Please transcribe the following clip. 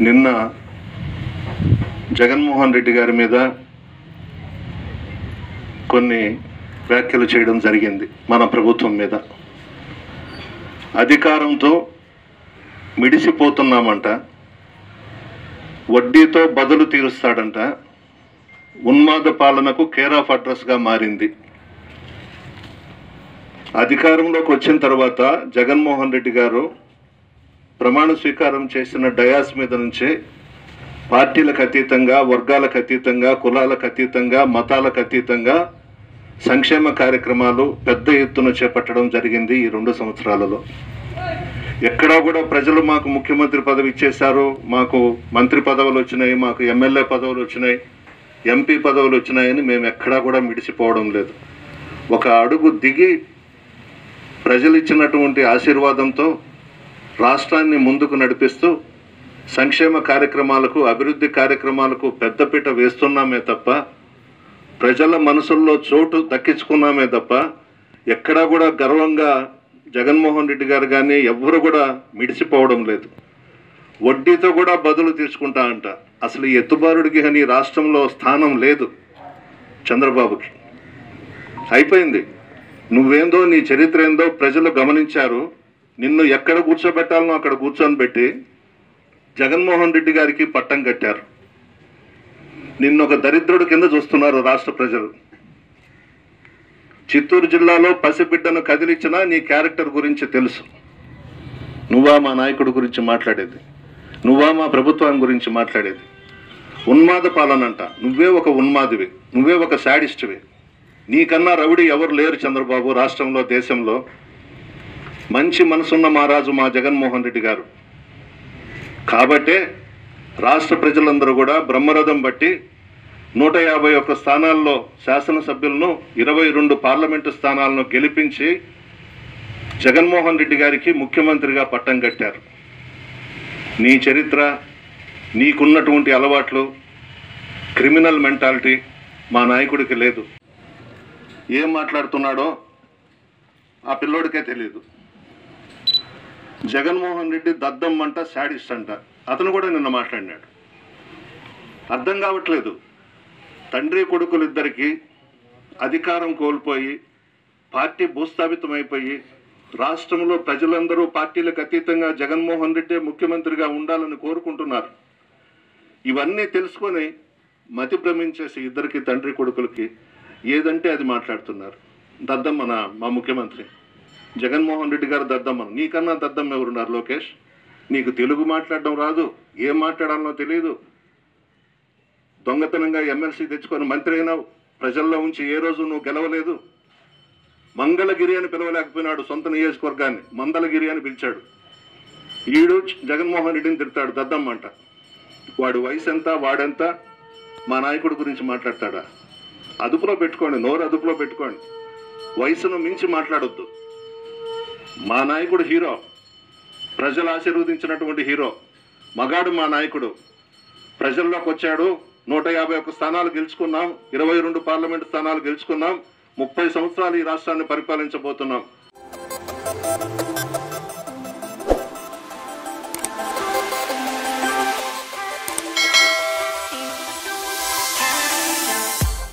నిన్న జగన్మోహన్ రెడ్డి గారి మీద కొన్ని వ్యాఖ్యలు చేయడం జరిగింది మన ప్రభుత్వం మీద. అధికారంతో మిడిసిపోతున్నామంట. వడ్డీతో బదులు తీరుస్తాడంట. ఉన్మాద పాలనకు కేర్ ఆఫ్ అడ్రస్గా మారింది. అధికారంలోకి వచ్చిన తర్వాత జగన్మోహన్ రెడ్డి గారు ప్రమాణ స్వీకారం చేసిన డయాస్ మీద నుంచే పార్టీలకు అతీతంగా వర్గాలకు అతీతంగా కులాలకు అతీతంగా మతాలకు అతీతంగా సంక్షేమ కార్యక్రమాలు పెద్ద ఎత్తున చేపట్టడం జరిగింది ఈ రెండు సంవత్సరాలలో. ఎక్కడా కూడా ప్రజలు మాకు ముఖ్యమంత్రి పదవి ఇచ్చేశారు. మాకు మంత్రి పదవులు వచ్చినాయి మాకు ఎమ్మెల్యే పదవులు వచ్చినాయి ఎంపీ పదవులు వచ్చినాయని మేము ఎక్కడా కూడా మిడిసిపోవడం లేదు. ఒక అడుగు దిగి ప్రజలు ఇచ్చినటువంటి ఆశీర్వాదంతో రాష్ట్రాన్ని ముందుకు నడిపిస్తూ సంక్షేమ కార్యక్రమాలకు అభివృద్ధి కార్యక్రమాలకు పెద్దపీట వేస్తున్నామే తప్ప ప్రజల మనసుల్లో చోటు దక్కించుకున్నామే తప్ప ఎక్కడా కూడా గర్వంగా జగన్మోహన్ రెడ్డి గారు కానీ ఎవ్వరు కూడా మిడిసిపోవడం లేదు. వడ్డీతో కూడా బదులు తీసుకుంటా అంట. అసలు ఎత్తుబారుడికి అని రాష్ట్రంలో స్థానం లేదు చంద్రబాబుకి. అయిపోయింది. నువ్వేందో నీ చరిత్ర ఏందో ప్రజలు గమనించారు. నిన్ను ఎక్కడ కూర్చోబెట్టాలనో అక్కడ కూర్చొని పెట్టి జగన్మోహన్ రెడ్డి గారికి పట్టం కట్టారు. నిన్ను ఒక దరిద్రుడి కింద చూస్తున్నారు రాష్ట్ర ప్రజలు. చిత్తూరు జిల్లాలో పసిబిడ్డను కదిలించినా నీ క్యారెక్టర్ గురించి తెలుసు. నువ్వా మా నాయకుడి గురించి మాట్లాడేది? నువ్వా మా ప్రభుత్వం గురించి మాట్లాడేది? ఉన్మాద పాలన అంట. నువ్వే ఒక ఉన్మాదివి. నువ్వే ఒక శాడిస్ట్వి. నీకన్నా రౌడీ ఎవరు లేరు చంద్రబాబు రాష్ట్రంలో దేశంలో. మంచి మనసున్న మహారాజు మా జగన్మోహన్ రెడ్డి గారు. కాబట్టే రాష్ట్ర ప్రజలందరూ కూడా బ్రహ్మరథం బట్టి నూట యాభై ఒక్క స్థానాల్లో శాసనసభ్యులను ఇరవై రెండు పార్లమెంటు స్థానాలను గెలిపించి జగన్మోహన్ రెడ్డి గారికి ముఖ్యమంత్రిగా పట్టం కట్టారు. నీ చరిత్ర నీకున్నటువంటి అలవాట్లు క్రిమినల్ మెంటాలిటీ మా నాయకుడికి లేదు. ఏం మాట్లాడుతున్నాడో ఆ పిల్లోడికే తెలియదు జగన్మోహన్ రెడ్డి దద్దం అంట శాడిస్ట్ అంట. అతను కూడా నిన్న మాట్లాడినాడు. అర్థం కావట్లేదు. తండ్రి కొడుకులిద్దరికీ అధికారం కోల్పోయి పార్టీ భూస్థాపితమైపోయి రాష్ట్రంలో ప్రజలందరూ పార్టీలకు అతీతంగా జగన్మోహన్ రెడ్డి ముఖ్యమంత్రిగా ఉండాలని కోరుకుంటున్నారు. ఇవన్నీ తెలుసుకొని మతి భ్రమించేసి ఇద్దరికి తండ్రి కొడుకులకి ఏదంటే అది మాట్లాడుతున్నారు. దద్దమ్మన మా ముఖ్యమంత్రి. జగన్మోహన్ రెడ్డి గారు దద్దమ్మను నీకన్నా దద్దమ్మ ఎవరున్నారు లోకేష్? నీకు తెలుగు మాట్లాడడం రాదు ఏం మాట్లాడాలనో తెలియదు దొంగతనంగా ఎమ్మెల్సీ తెచ్చుకొని మంత్రి అయినావు. ప్రజల్లో ఉంచి ఏ రోజు నువ్వు గెలవలేదు. మంగళగిరి అని పిలవలేకపోయినాడు సొంత నియోజకవర్గాన్ని. మందలగిరి అని పిలిచాడు. ఈడు జగన్మోహన్ రెడ్డిని తిడతాడు దద్దమ్మంట వాడు వయసు ఎంత వాడెంత? మా నాయకుడి గురించి మాట్లాడతాడా? అదుపులో పెట్టుకోండి నోరు అదుపులో పెట్టుకోండి. వయసును మించి మాట్లాడొద్దు. మా నాయకుడు హీరో. ప్రజలు ఆశీర్వదించినటువంటి హీరో. మగాడు మా నాయకుడు. ప్రజల్లోకి వచ్చాడు. నూట యాభై ఒక్క స్థానాలు గెలుచుకున్నాం. ఇరవై రెండు పార్లమెంటు స్థానాలు గెలుచుకున్నాం. ముప్పై సంవత్సరాలు ఈ రాష్ట్రాన్ని పరిపాలించబోతున్నాం.